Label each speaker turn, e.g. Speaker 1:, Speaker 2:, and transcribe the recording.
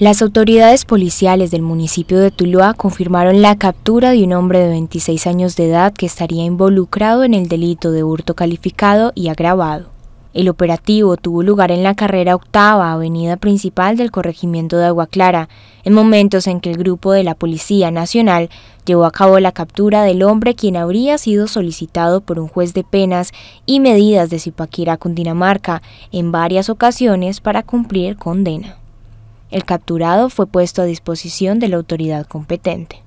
Speaker 1: Las autoridades policiales del municipio de Tuluá confirmaron la captura de un hombre de 26 años de edad que estaría involucrado en el delito de hurto calificado y agravado. El operativo tuvo lugar en la carrera octava, avenida principal del corregimiento de Agua Clara, en momentos en que el grupo de la Policía Nacional llevó a cabo la captura del hombre quien habría sido solicitado por un juez de penas y medidas de Zipaquira, Cundinamarca, en varias ocasiones para cumplir condena. El capturado fue puesto a disposición de la autoridad competente.